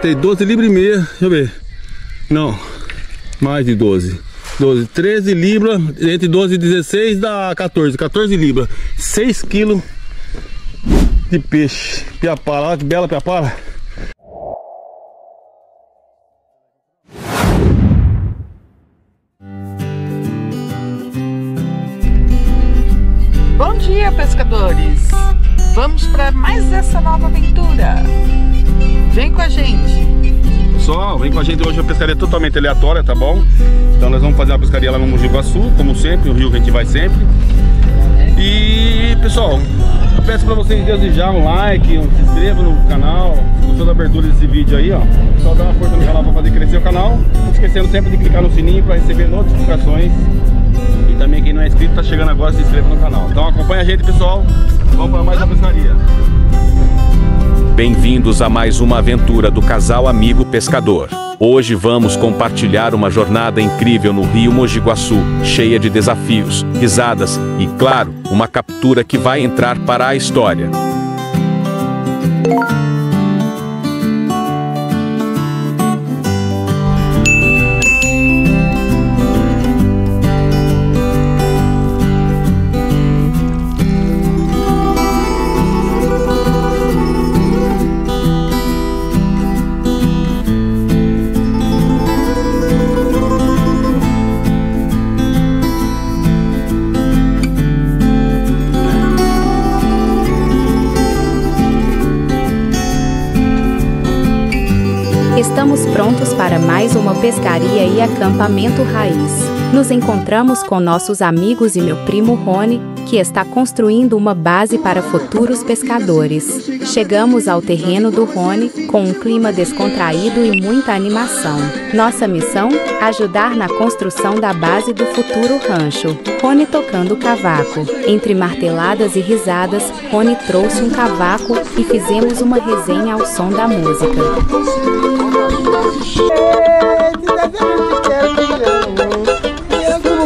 acertei, 12 libras e meia, deixa eu ver. Não, mais de 12. 12, 13 libras, entre 12 e 16 dá 14, 14 libras. 6 quilos de peixe. Piapara, olha que bela piapara. Bom dia, pescadores! Vamos para mais essa nova aventura. Vem com a gente. Pessoal, vem com a gente hoje uma pescaria totalmente aleatória, tá bom? Então nós vamos fazer uma pescaria lá no Mogi Guaçu, como sempre, o rio que a gente vai sempre. E pessoal, eu peço para vocês desejar um like, um, se inscreva no canal, gostou da abertura desse vídeo aí, ó. Só dá uma força no canal para fazer crescer o canal. Não esquecendo sempre de clicar no sininho para receber notificações. Também quem não é inscrito tá chegando agora, se inscreva no canal. Então acompanha a gente, pessoal. Vamos para mais uma pescaria. Bem-vindos a mais uma aventura do casal amigo pescador. Hoje vamos compartilhar uma jornada incrível no rio Mogi Guaçu, cheia de desafios, risadas e, claro, uma captura que vai entrar para a história. Mais uma pescaria e acampamento raiz. Nos encontramos com nossos amigos e meu primo Rony, que está construindo uma base para futuros pescadores. Chegamos ao terreno do Rony, com um clima descontraído e muita animação. Nossa missão? Ajudar na construção da base do futuro rancho. Rony tocando cavaco. Entre marteladas e risadas, Rony trouxe um cavaco e fizemos uma resenha ao som da música.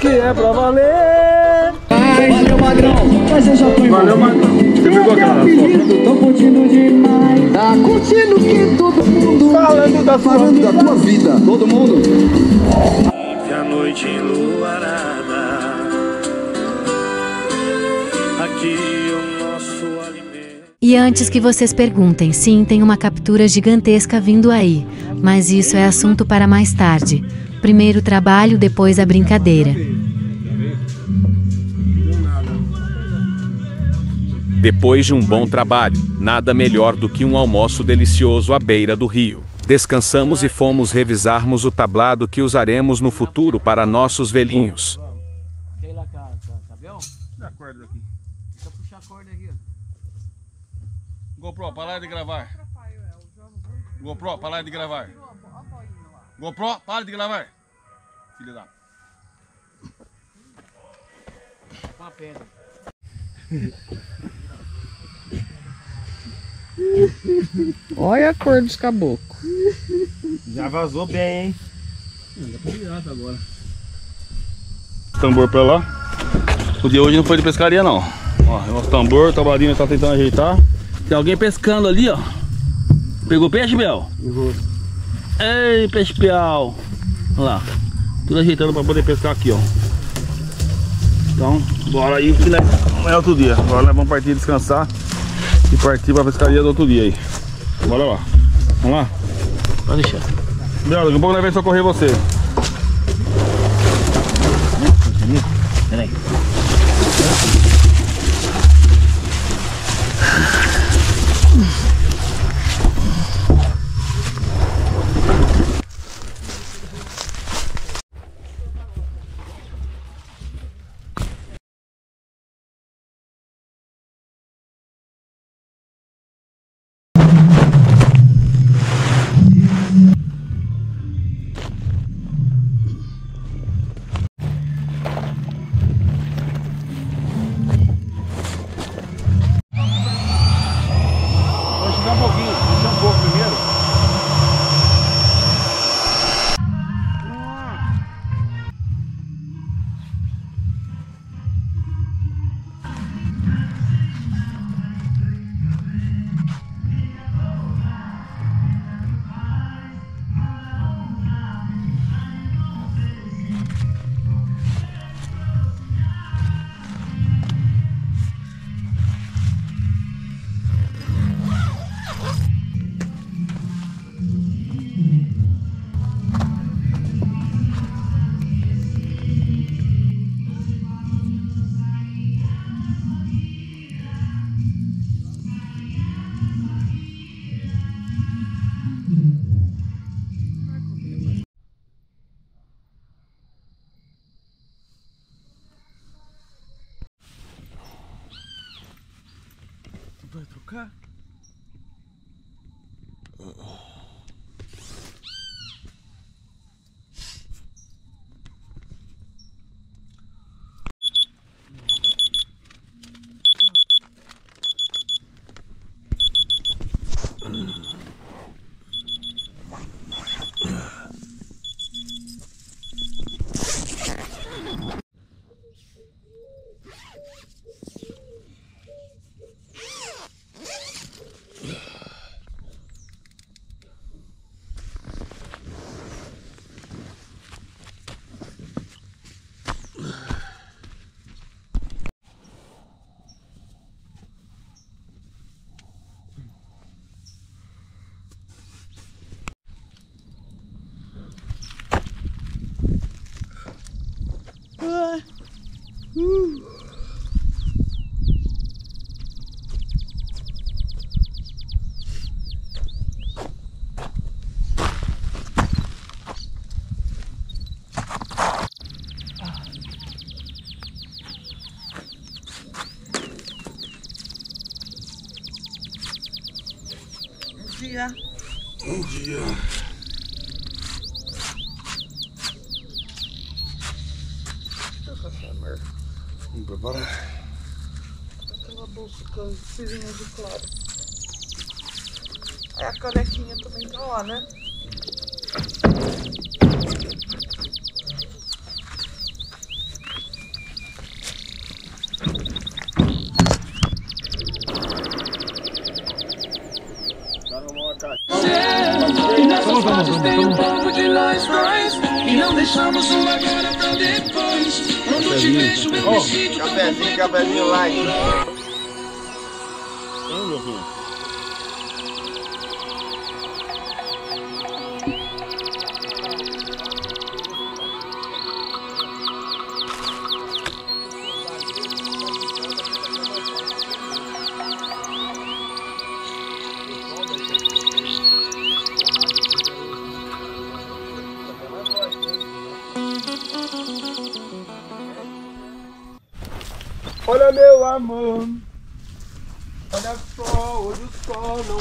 que é pra valer. Fui Valeu, Magrão. Você pegou aquela foto? Tô curtindo demais Tá curtindo que todo mundo Falando da sua Falando da tua vida Todo mundo Que a noite enluarada Aqui o nosso alimento E antes que vocês perguntem, sim, tem uma captura gigantesca vindo aí, mas isso é assunto para mais tarde. Primeiro o trabalho, depois a brincadeira. Depois de um bom trabalho, nada melhor do que um almoço delicioso à beira do rio. Descansamos e fomos revisarmos o tablado que usaremos no futuro para nossos velhinhos. GoPro, para de gravar. GoPro, para de gravar. GoPro, para de gravar. Filho da. Olha a cor dos caboclos. Já vazou bem, hein? Tambor pra lá. O dia hoje não foi de pescaria não. Ó, é nosso tambor, o tabadinho tá tentando ajeitar. Tem alguém pescando ali, ó. Pegou peixe, Bel? Ei, peixe piau. Olha lá. Tudo ajeitando pra poder pescar aqui, ó. Então, bora aí que é outro dia. Agora nós vamos partir descansar e partir pra pescaria do outro dia aí. Bora lá. Vamos lá? Pode deixar. Bel, daqui a pouco nós vamos socorrer você. Preparar? Aquela bolsa com as cirinhas de claro. Aí a canequinha também tá lá, né? E nessas fotos tem um pouco de nós E não deixamos agora pra depois Quando te vejo eu me sinto tão Cafezinho, cafezinho light. Então, meu filho. Amor. Olha só, hoje o sol não.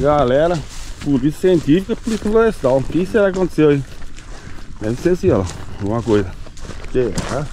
Galera, polícia científica, polícia florestal. O que será que aconteceu aí? Deve ser assim, ó. Alguma coisa. Que? Hã?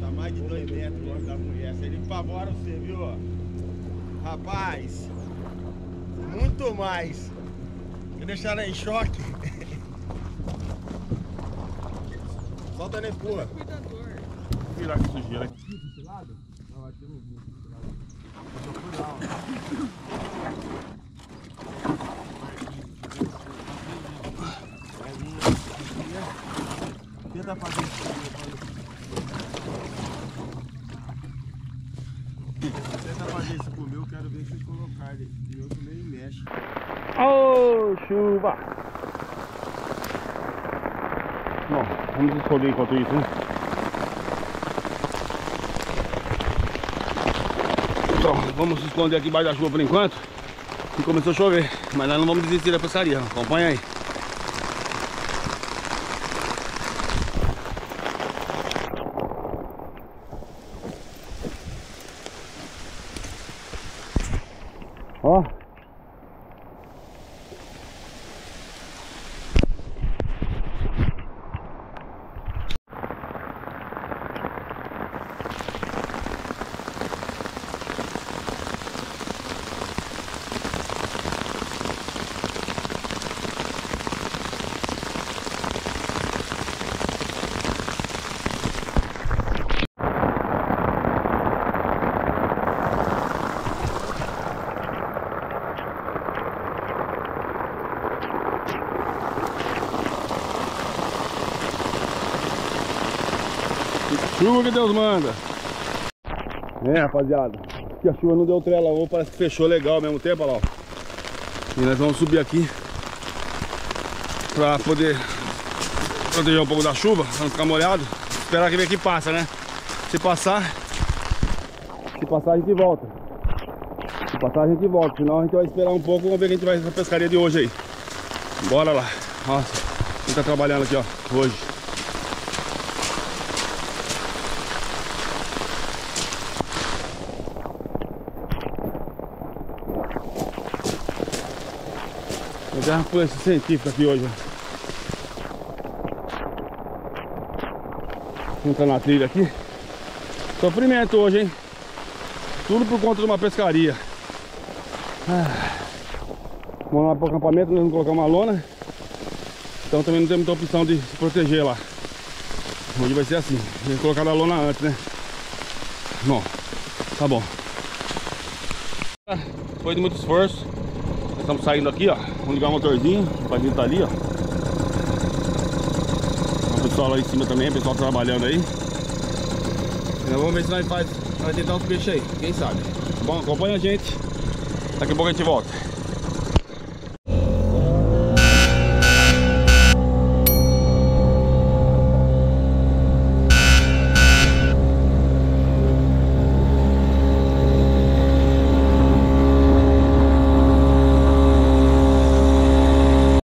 Tá mais de dois metros longe da mulher. Você ele apavora você, viu? ó? Rapaz, muito mais. Quer deixar ela em choque? Solta nem pula. Virar que sujeira aqui. Tenta fazer isso. Tenta fazer isso comigo, eu quero ver vocês colocarem. E eu também mexe. Ô, chuva! Bom, vamos esconder enquanto isso, né? Então, vamos se esconder aqui embaixo da chuva por enquanto. E começou a chover, mas nós não vamos desistir da pescaria. Acompanha aí. Ó. Chuva que Deus manda. É, rapaziada. Que a chuva não deu trela, ou parece que fechou legal ao mesmo tempo, olha lá. E nós vamos subir aqui pra poder proteger um pouco da chuva, pra não ficar molhado. Esperar que vem que passa, né? Se passar, se passar a gente volta. Se passar a gente volta, senão a gente vai esperar um pouco, vamos ver que a gente vai nessa pescaria de hoje aí. Bora lá. Nossa, quem tá trabalhando aqui, ó, hoje. Já uma polícia científica aqui hoje, ó. Entra na trilha aqui. Sofrimento hoje, hein? Tudo por conta de uma pescaria. Ah. Vamos lá pro acampamento, nós vamos colocar uma lona. Então também não tem muita opção de se proteger lá. Hoje vai ser assim. Vou colocar a lona antes, né? Bom, tá bom. Foi de muito esforço. Estamos saindo aqui, ó. Vamos ligar o motorzinho. O padrinho tá ali, ó. O pessoal lá em cima também, o pessoal trabalhando aí. Então, vamos ver se nós faz, vai tentar uns peixes aí, quem sabe. Bom, acompanha a gente. Daqui a pouco a gente volta.